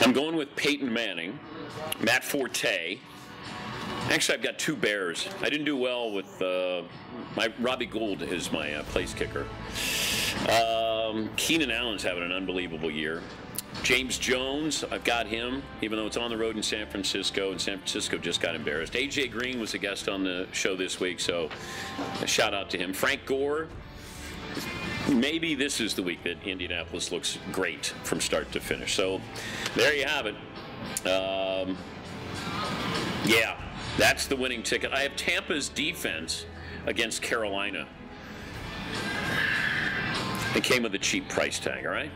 I'm going with Peyton Manning, Matt Forte. Actually, I've got two Bears. I didn't do well with uh, my Robbie Gould is my uh, place kicker. Um, Keenan Allen's having an unbelievable year. James Jones, I've got him, even though it's on the road in San Francisco, and San Francisco just got embarrassed. AJ Green was a guest on the show this week, so a shout out to him. Frank Gore, maybe this is the week that Indianapolis looks great from start to finish. So there you have it. Um, yeah, that's the winning ticket. I have Tampa's defense against Carolina. It came with a cheap price tag, all right?